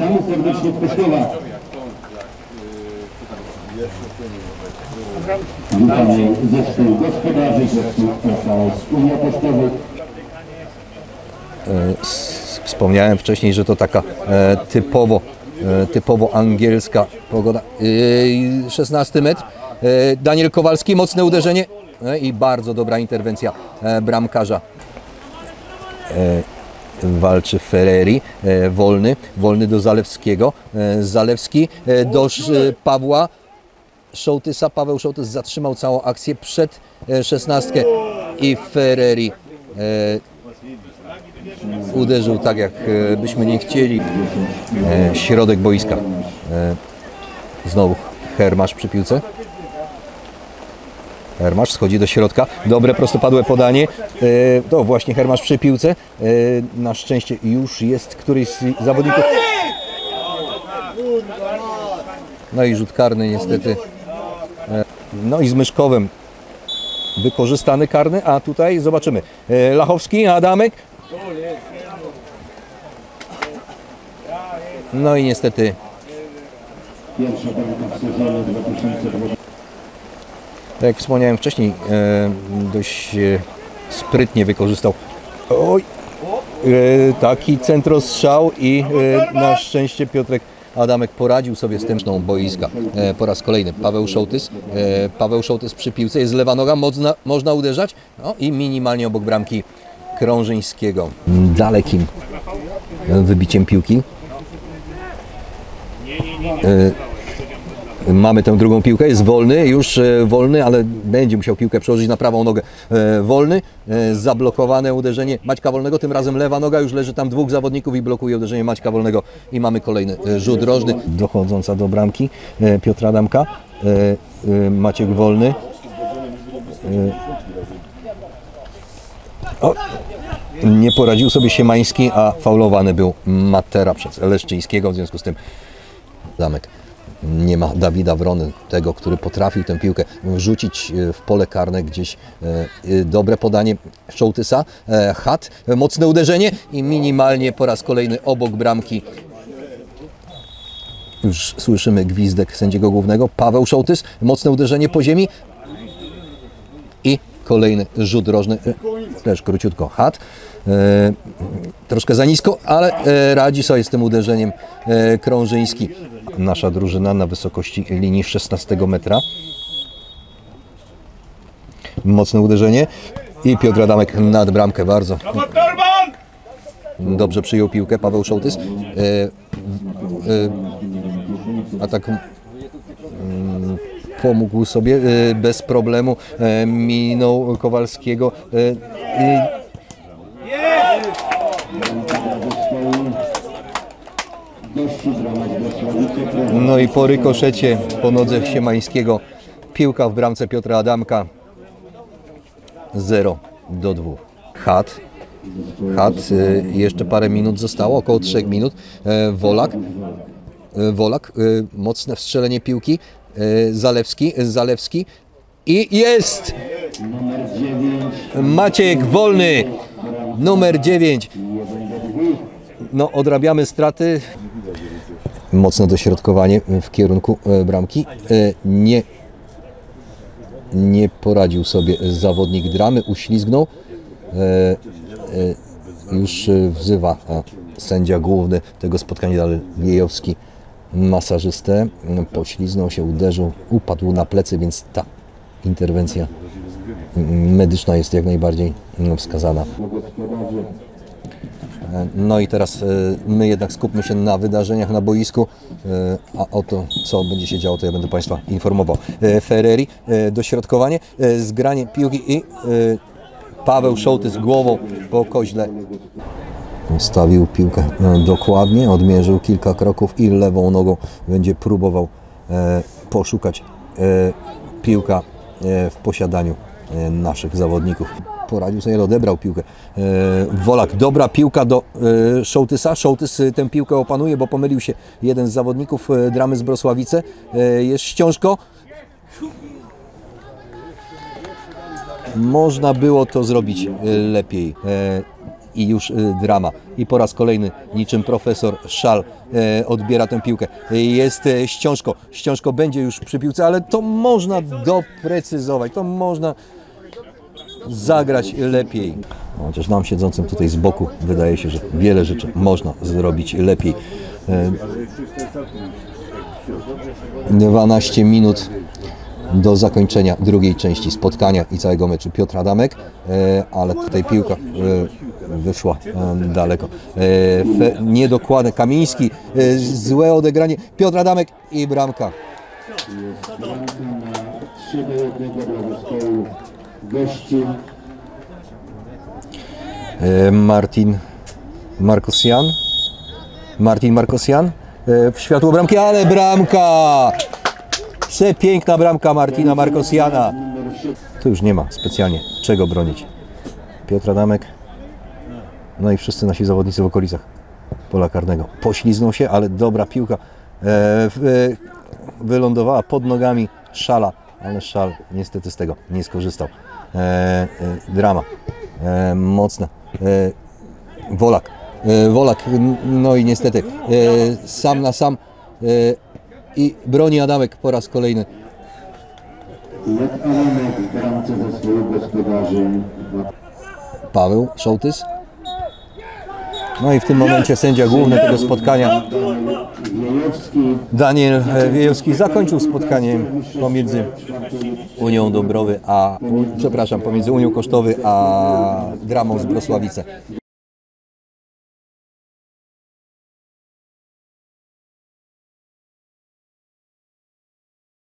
Witamy serdecznie w Kościoła. Witamy gospodarzy, Unia Pocztowych. S- Wspomniałem wcześniej, że to taka e, typowo, e, typowo angielska pogoda. E, 16 metr. E, Daniel Kowalski, mocne uderzenie e, i bardzo dobra interwencja e, bramkarza. Walczy Ferreri, e, wolny, wolny do Zalewskiego. E, Zalewski e, do Pawła Szołtysa. Paweł Szołtys zatrzymał całą akcję przed szesnastkę i Ferreri uderzył tak, jak byśmy nie chcieli. Środek boiska. Znowu Hermasz przy piłce. Hermasz schodzi do środka. Dobre, prostopadłe podanie. E, To właśnie Hermasz przy piłce. E, Na szczęście już jest któryś z zawodników. No i rzut karny niestety. E, No i z Myszkowem wykorzystany karny, a tutaj zobaczymy. Lachowski, Adamek. No i niestety Pierwsza w sezonie 2020. Tak jak wspomniałem wcześniej, e, dość e, sprytnie wykorzystał oj, e, taki centrostrzał i na szczęście Piotrek Adamek poradził sobie z tym boiska. Po raz kolejny Paweł Szołtys. Paweł Szołtys przy piłce, jest lewa noga, można, można uderzać no i minimalnie obok bramki Krążyńskiego. Dalekim wybiciem piłki. Mamy tę drugą piłkę, jest wolny, już e, wolny, ale będzie musiał piłkę przełożyć na prawą nogę. E, Wolny, e, zablokowane uderzenie Maćka Wolnego, tym razem lewa noga, już leży tam dwóch zawodników i blokuje uderzenie Maćka Wolnego i mamy kolejny rzut rożny. Dochodząca do bramki Piotra Adamka, e, Maciek Wolny. O, nie poradził sobie Siemański, a faulowany był Matera przez Leszczyńskiego, w związku z tym Zamek. Nie ma Dawida Wrony, tego, który potrafił tę piłkę wrzucić e, w pole karne gdzieś. e, e, Dobre podanie Szołtysa, Hat, mocne uderzenie i minimalnie po raz kolejny obok bramki. Już słyszymy gwizdek sędziego głównego. Paweł Szołtys, mocne uderzenie po ziemi i kolejny rzut rożny, też króciutko, Hat. Troszkę za nisko, ale radzi sobie z tym uderzeniem Krążyński. Nasza drużyna na wysokości linii 16 metra. Mocne uderzenie i Piotr Adamek nad bramkę bardzo. Dobrze przyjął piłkę Paweł Szołtys. E, e, a tak mm, pomógł sobie e, bez problemu, e, minął Kowalskiego. e, i Gości z ramach Wrocławice. No i po rykoszecie po nodze Siemańskiego piłka w bramce Piotra Adamka 0 do 2. Hat. Hat, jeszcze parę minut zostało, około 3 minut. E, Wolak. E, Wolak, y, mocne wstrzelenie piłki. E, Zalewski, Zalewski. I jest! Numer 9. Maciek Wolny, numer 9. No, odrabiamy straty. Mocne dośrodkowanie w kierunku e, bramki. E, Nie, nie poradził sobie zawodnik dramy, uślizgnął. E, e, Już e, wzywa e, sędzia główny tego spotkania, dalej Wiejowski, masażystę. Pośliznął się, uderzył, upadł na plecy, więc ta interwencja medyczna jest jak najbardziej wskazana. No i teraz e, my jednak skupmy się na wydarzeniach na boisku, e, a o to, co będzie się działo, to ja będę Państwa informował. E, Ferreri, dośrodkowanie, zgranie piłki i Paweł Szołty z głową po koźle. Stawił piłkę dokładnie, odmierzył kilka kroków i lewą nogą będzie próbował poszukać piłka w posiadaniu naszych zawodników. Poradził sobie, odebrał piłkę. E, Wolak, dobra piłka do e, Szołtysa. Szołtys e, tę piłkę opanuje, bo pomylił się jeden z zawodników dramy z Brosławice. Jest ściążko. Można było to zrobić lepiej. I już drama. I po raz kolejny, niczym profesor Szal e, odbiera tę piłkę. Jest e, ściążko. Ściążko będzie już przy piłce, ale to można doprecyzować. To można zagrać lepiej. Chociaż nam siedzącym tutaj z boku wydaje się, że wiele rzeczy można zrobić lepiej. E, 12 minut do zakończenia drugiej części spotkania i całego meczu Piotr Adamek, e, ale tutaj piłka e, wyszła e, daleko. E, niedokładne, Kamiński, e, złe odegranie, Piotr Adamek i bramka. Jest bramka na 3 do 1 dla zespołu gości. E, Martin Markosian. Martin Markosian e, w światło bramki, ale bramka! Przepiękna bramka Martina Markosiana. Numer 7. Tu już nie ma specjalnie czego bronić. Piotr Adamek, no i wszyscy nasi zawodnicy w okolicach pola karnego. Pośliznął się, ale dobra piłka e, wylądowała pod nogami Szala, ale Szal niestety z tego nie skorzystał. E, e, drama e, mocna. Wolak. Wolak, no i niestety sam na sam i broni Adamek po raz kolejny. Paweł Szołtys. No i w tym momencie sędzia główny tego spotkania. Daniel e, Wiejowski, zakończył spotkanie pomiędzy Unią Dąbrowy a, przepraszam, pomiędzy Unią Kosztowy a Dramą z Brosławice.